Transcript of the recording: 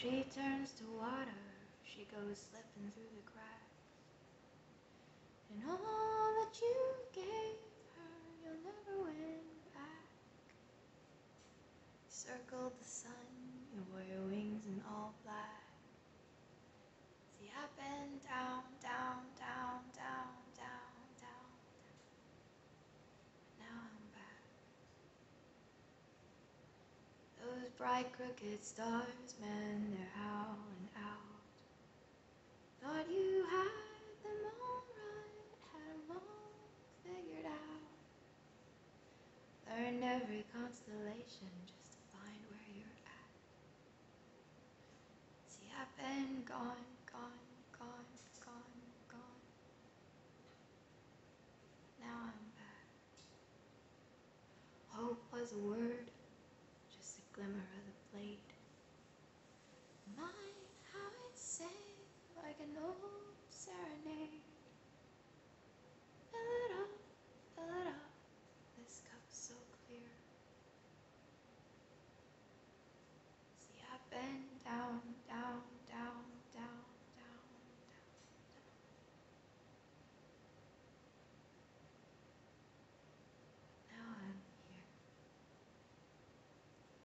She turns to water, she goes slipping through the cracks. And all that you gave her, you'll never win back. Circled the sun, you wore your wings and all black. See, I've been down, down, down, down, down, down, down. Now I'm back. Those bright crooked stars, man, they're howling out. Thought you had them all right, had them all figured out. Learned every constellation just to find where you're at. See, I've been gone, gone, gone, gone, gone. Now I'm back. Hope was a word, an old serenade. Fill it up, fill it up, this cup's so clear. See, I've been down,